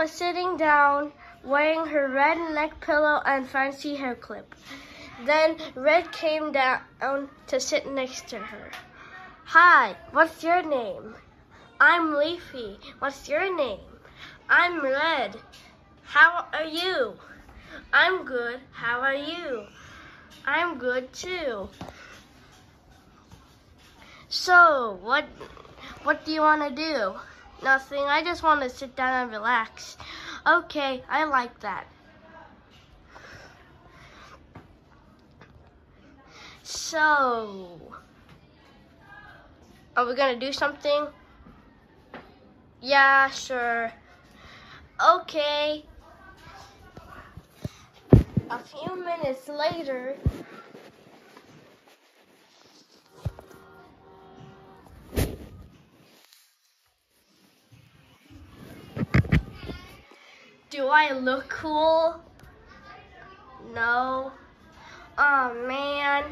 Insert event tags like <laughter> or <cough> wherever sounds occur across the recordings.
was sitting down wearing her red neck pillow and fancy hair clip. Then Red came down to sit next to her. Hi, what's your name? I'm Leafy. What's your name? I'm Red. How are you? I'm good. How are you? I'm good too. So, what what do you want to do? Nothing. I just want to sit down and relax. Okay, I like that. So, are we gonna do something? Yeah, sure. Okay. A few minutes later, Do I look cool? No. Oh man.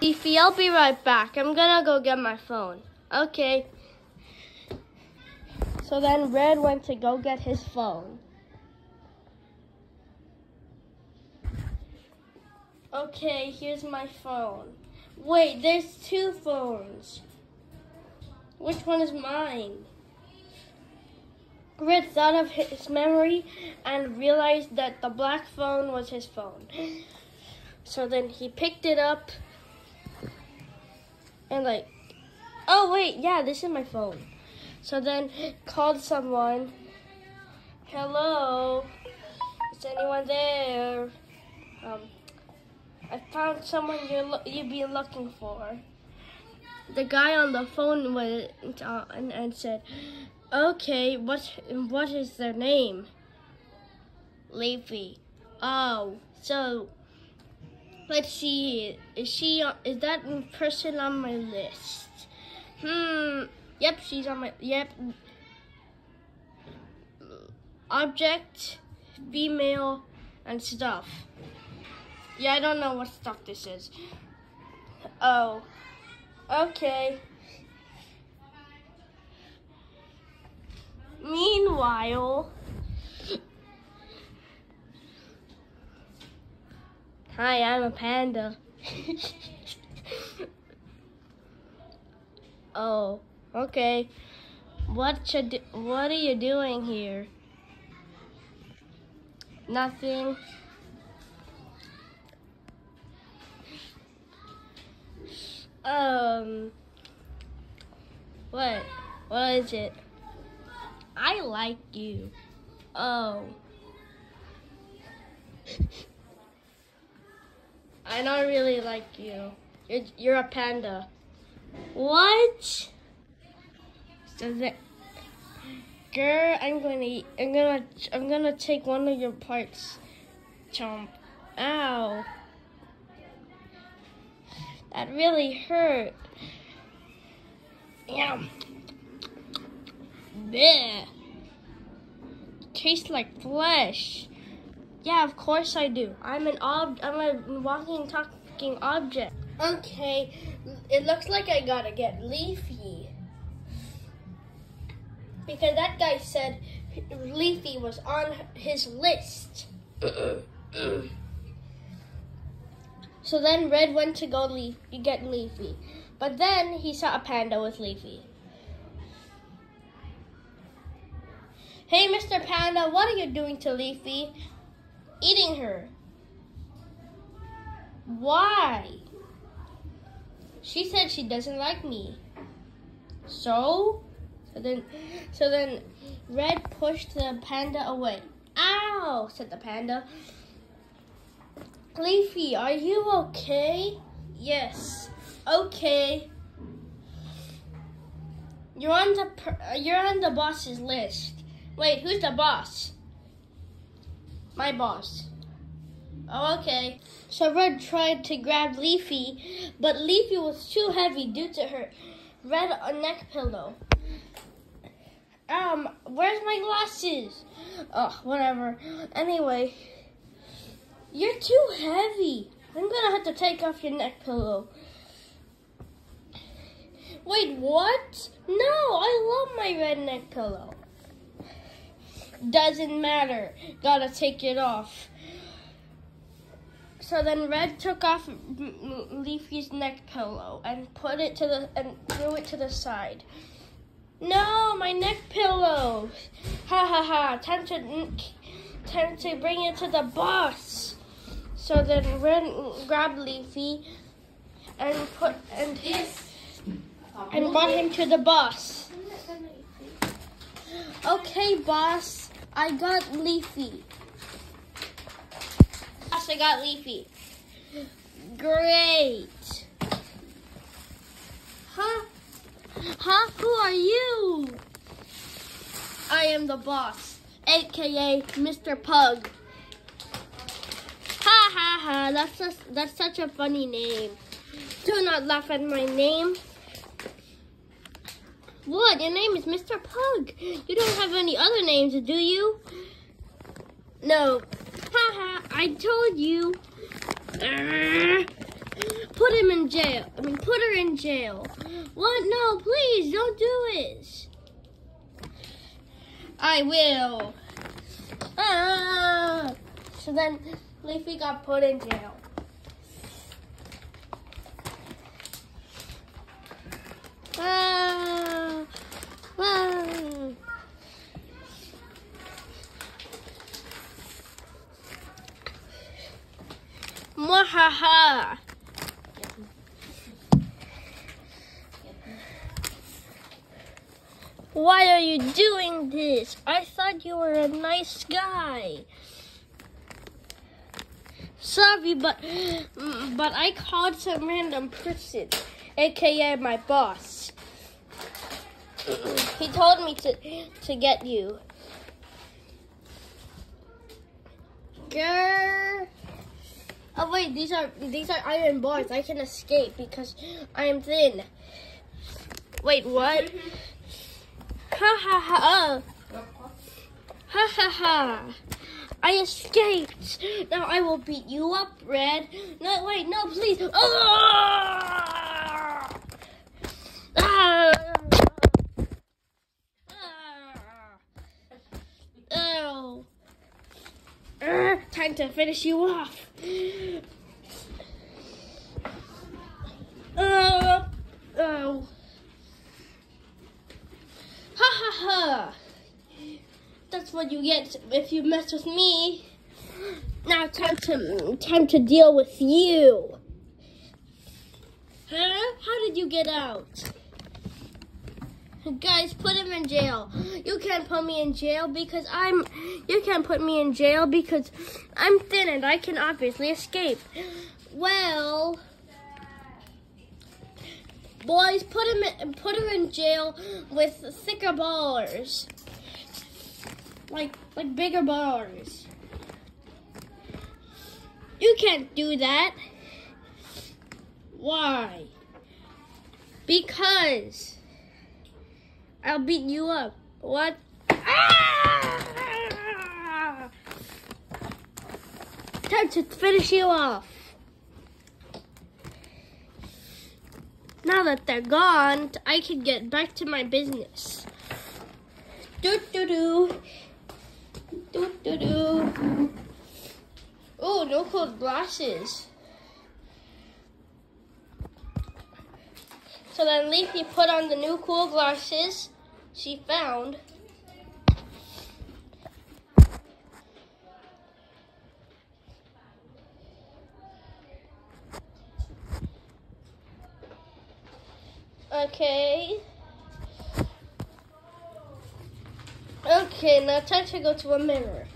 Leafy, I'll be right back. I'm gonna go get my phone. Okay. So then Red went to go get his phone. Okay, here's my phone. Wait, there's two phones. Which one is mine? Red thought of his memory and realized that the black phone was his phone. So then he picked it up and like, oh wait, yeah, this is my phone. So then called someone. Hello, is anyone there? Um, I found someone you're you've been looking for. The guy on the phone went and, and said, Okay, what what is their name? Leafy. Oh, so let's see. Is she is that person on my list? Hmm. Yep, she's on my yep. Object, female, and stuff. Yeah, I don't know what stuff this is. Oh. Okay. Meanwhile, hi, I'm a panda. <laughs> oh, okay. What should what are you doing here? Nothing. Um, what? What is it? I like you. Oh. I don't really like you. You're, you're a panda. What? Does it? girl, I'm gonna, eat, I'm gonna, I'm gonna take one of your parts. Chomp. Ow. That really hurt. Yum. Bleh. Tastes like flesh. Yeah, of course I do. I'm an ob I'm a walking talking object. Okay, it looks like I gotta get Leafy. Because that guy said Leafy was on his list. so then Red went to go leaf get Leafy. But then he saw a panda with Leafy. Hey, Mr. Panda, what are you doing to Leafy? Eating her. Why? She said she doesn't like me. So? So then, so then Red pushed the panda away. Ow, said the panda. Leafy, are you okay? Yes. Okay. You're on the you're on the boss's list. Wait, who's the boss? My boss. Oh, okay. So Red tried to grab Leafy, but Leafy was too heavy due to her red neck pillow. Um, where's my glasses? Oh, whatever. Anyway, you're too heavy. I'm gonna have to take off your neck pillow. Wait, what? No, I love my red neck pillow. Doesn't matter. Gotta take it off. So then Red took off Leafy's neck pillow and put it to the and threw it to the side. No, my neck pillow. Ha ha ha. Time to time to bring it to the boss. So then Red grabbed Leafy and put and and brought him to the boss. Okay, boss. I got Leafy. Yes, I got Leafy. Great. Huh? Huh? Who are you? I am the boss, aka Mr. Pug. Ha ha ha, that's, that's such a funny name. Do not laugh at my name. What? Your name is Mr. Pug. You don't have any other names, do you? No. Haha, I told you. Put him in jail. I mean, put her in jail. What? No, please, don't do it. I will. Ah. So then Leafy got put in jail. Ah. Why are you doing this? I thought you were a nice guy. Sorry, but but I called some random person, aka my boss. he told me to to get you. Grr. Oh wait, these are these are iron bars. I can escape because I am thin. Wait, what? Ha ha ha. Ha ha ha. I escaped. Now I will beat you up, Red. No, wait, no, please. Ah! Ah! Oh. Time to finish you off. Uh, oh. Ha ha ha. That's what you get if you mess with me. Now time to time to deal with you. Huh? How did you get out? Guys, put him in jail. You can't put me in jail because I'm. You can't put me in jail because I'm thin and I can obviously escape. Well, boys, put him in, put her in jail with thicker bars, like like bigger bars. You can't do that. Why? Because. I'll beat you up. What? Ah! Time to finish you off. Now that they're gone, I can get back to my business. Do do do. Do do do. Oh, no cool glasses. So then Leafy put on the new cool glasses she found Okay. Okay, now time to go to a mirror.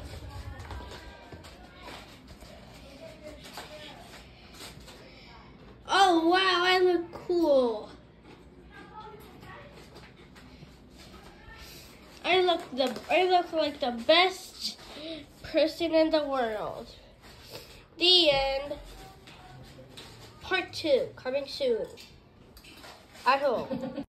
I look the I look like the best person in the world. The end. Part two coming soon. At home. <laughs>